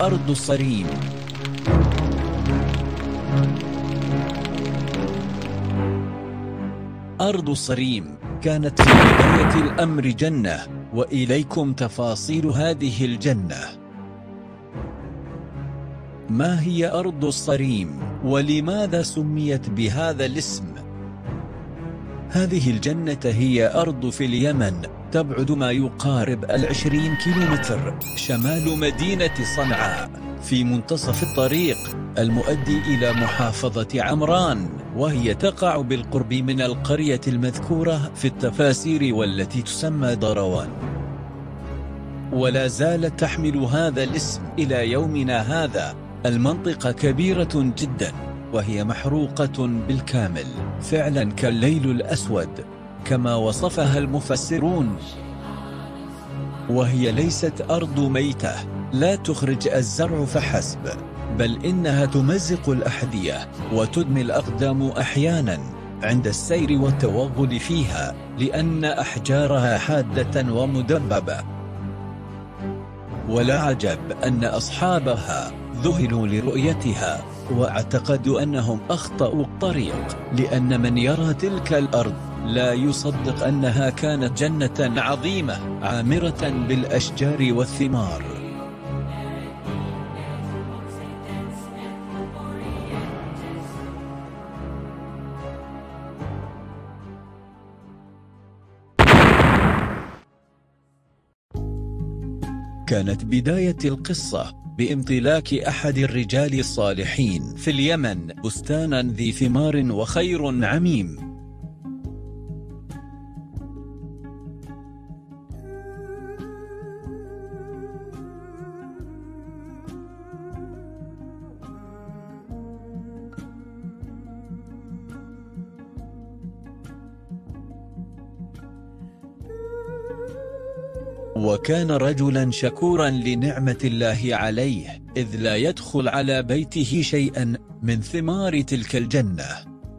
أرض الصريم أرض الصريم كانت في بداية الأمر جنة وإليكم تفاصيل هذه الجنة. ما هي أرض الصريم ولماذا سميت بهذا الاسم؟ هذه الجنة هي أرض في اليمن تبعد ما يقارب العشرين كيلومتر شمال مدينة صنعاء في منتصف الطريق المؤدي إلى محافظة عمران وهي تقع بالقرب من القرية المذكورة في التفاسير والتي تسمى ضروان ولا زالت تحمل هذا الاسم إلى يومنا هذا. المنطقة كبيرة جدا وهي محروقة بالكامل. فعلا كالليل الأسود. كما وصفها المفسرون. وهي ليست أرض ميتة لا تخرج الزرع فحسب بل إنها تمزق الأحذية وتدمي الأقدام أحيانا عند السير والتوغل فيها لأن أحجارها حادة ومدببة. ولا عجب أن أصحابها ذهلوا لرؤيتها واعتقدوا أنهم أخطأوا الطريق لأن من يرى تلك الأرض لا يصدق أنها كانت جنة عظيمة عامرة بالأشجار والثمار. كانت بداية القصة بامتلاك أحد الرجال الصالحين في اليمن بستانا ذي ثمار وخير عميم. وكان رجلا شكورا لنعمة الله عليه إذ لا يدخل على بيته شيئا من ثمار تلك الجنة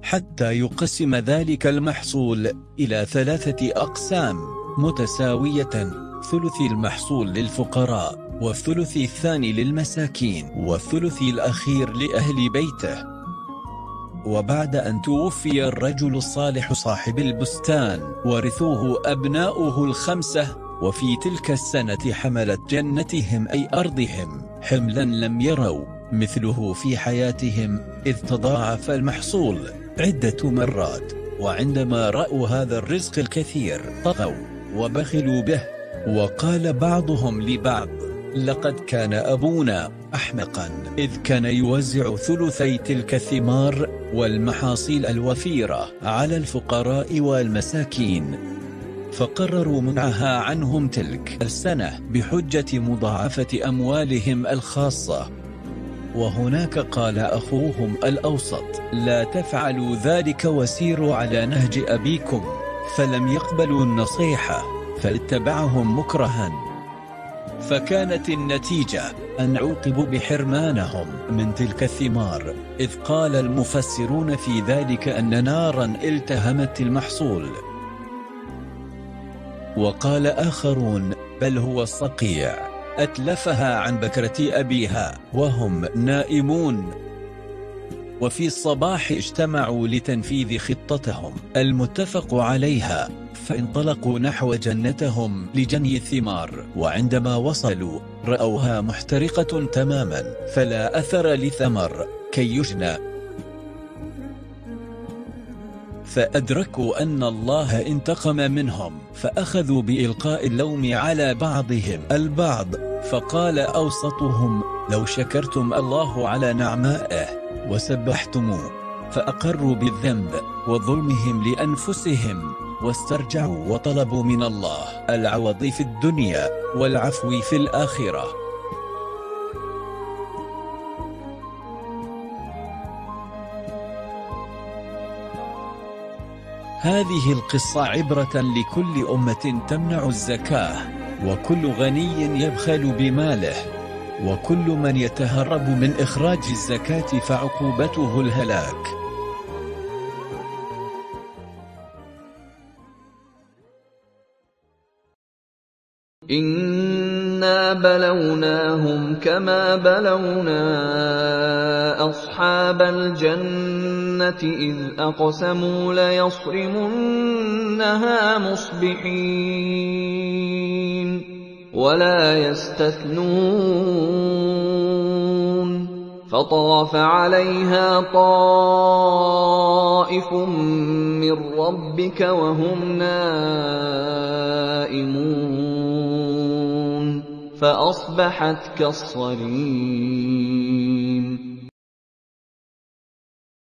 حتى يقسم ذلك المحصول إلى ثلاثة أقسام متساوية ثلث المحصول للفقراء والثلث الثاني للمساكين والثلث الأخير لأهل بيته. وبعد أن توفي الرجل الصالح صاحب البستان ورثوه أبناؤه الخمسة وفي تلك السنة حملت جنتهم أي أرضهم. حملا لم يروا. مثله في حياتهم إذ تضاعف المحصول عدة مرات. وعندما رأوا هذا الرزق الكثير طغوا وبخلوا به. وقال بعضهم لبعض لقد كان أبونا أحمقا. إذ كان يوزع ثلثي تلك الثمار والمحاصيل الوفيرة على الفقراء والمساكين. فقرروا منعها عنهم تلك السنة بحجة مضاعفة أموالهم الخاصة. وهناك قال أخوهم الأوسط لا تفعلوا ذلك وسيروا على نهج أبيكم فلم يقبلوا النصيحة فاتبعهم مكرها. فكانت النتيجة أن عوقبوا بحرمانهم من تلك الثمار إذ قال المفسرون في ذلك أن نارا التهمت المحصول. وقال آخرون بل هو الصقيع أتلفها عن بكرة أبيها وهم نائمون. وفي الصباح اجتمعوا لتنفيذ خطتهم. المتفق عليها فانطلقوا نحو جنتهم لجني الثمار. وعندما وصلوا رأوها محترقة تماما فلا أثر لثمر. كي يجنى فأدركوا أن الله انتقم منهم فأخذوا بإلقاء اللوم على بعضهم. البعض فقال أوسطهم لو شكرتم الله على نعمائه وسبحتموه. فأقروا بالذنب وظلمهم لأنفسهم واسترجعوا وطلبوا من الله العوض في الدنيا والعفو في الآخرة. هذه القصة عبرة لكل أمة تمنع الزكاة وكل غني يبخل بماله وكل من يتهرب من إخراج الزكاة فعقوبته الهلاك. إن إِنَّا بَلَوْنَاهُمْ كَمَا بَلَوْنَا أَصْحَابَ الْجَنَّةِ إِذْ أَقْسَمُوا لَيَصْرِمُنَّهَا مُصْبِحِينَ وَلَا يَسْتَثْنُونَ فَطَافَ عَلَيْهَا طَائِفٌ مِّن رَّبِّكَ وَهُمْ نَائِمُونَ فَأَصْبَحَتْ كَالصَّرِيمِ.